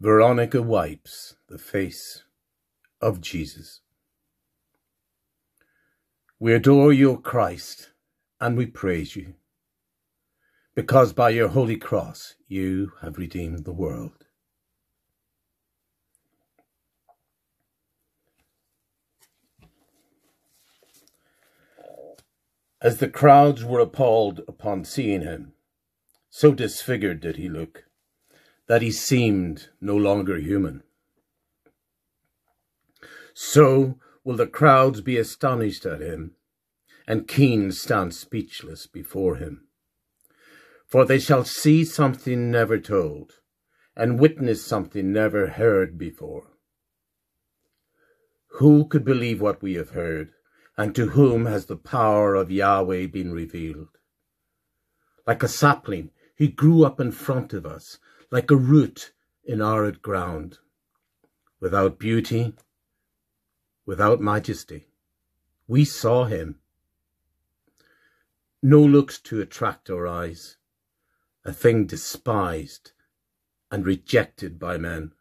Veronica wipes the face of Jesus. We adore you, Christ, and we praise you, because by your holy cross you have redeemed the world. As the crowds were appalled upon seeing him, so disfigured did he look, that he seemed no longer human. So will the crowds be astonished at him, and keen stand speechless before him. For they shall see something never told, and witness something never heard before. Who could believe what we have heard? and to whom has the power of Yahweh been revealed? Like a sapling, he grew up in front of us, like a root in arid ground, without beauty, without majesty. We saw him. No looks to attract our eyes, a thing despised and rejected by men,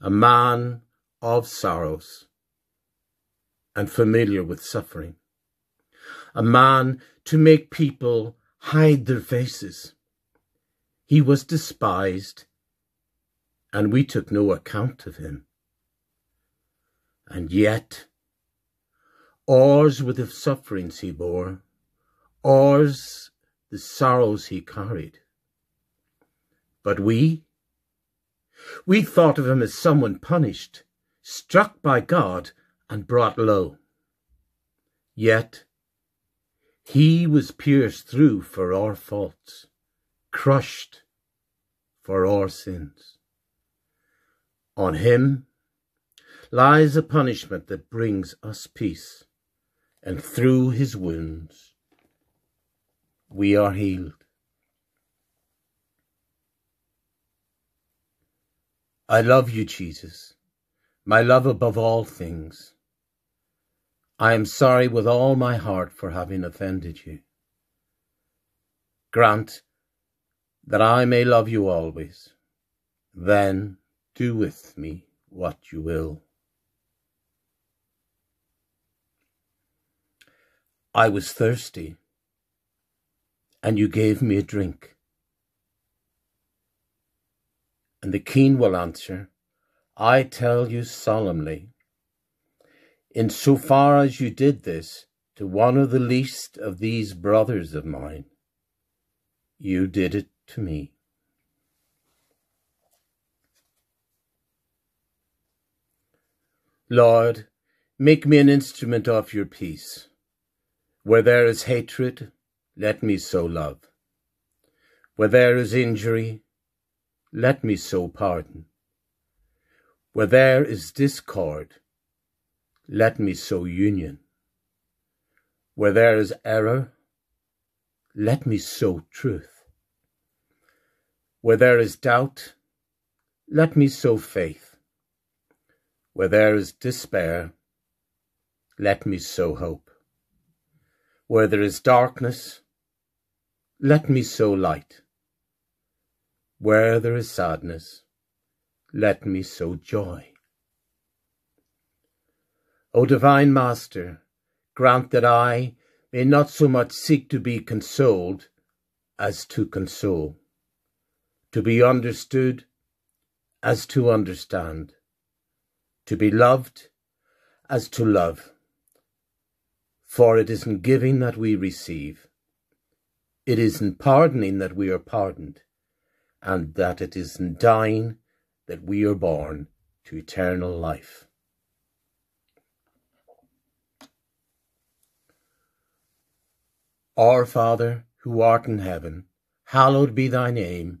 a man of sorrows and familiar with suffering. A man to make people hide their faces. He was despised, and we took no account of him. And yet, ours were the sufferings he bore, ours the sorrows he carried. But we, we thought of him as someone punished, struck by God and brought low. Yet he was pierced through for our faults, crushed for our sins. On him lies a punishment that brings us peace, and through his wounds we are healed. I love you, Jesus, my love above all things. I am sorry with all my heart for having offended you. Grant that I may love you always. Then do with me what you will. I was thirsty, and you gave me a drink. And the King will answer, I tell you solemnly, in so far as you did this to one of the least of these brothers of mine, you did it to me. Lord, make me an instrument of your peace. Where there is hatred, let me sow love. Where there is injury, let me sow pardon. Where there is discord, let me sow union. Where there is error, let me sow truth. Where there is doubt, let me sow faith. Where there is despair, let me sow hope. Where there is darkness, let me sow light. Where there is sadness, let me sow joy. O Divine Master, grant that I may not so much seek to be consoled as to console, to be understood as to understand, to be loved as to love. For it is in giving that we receive, it is in pardoning that we are pardoned, and that it is in dying that we are born to eternal life. Our Father, who art in heaven, hallowed be thy name.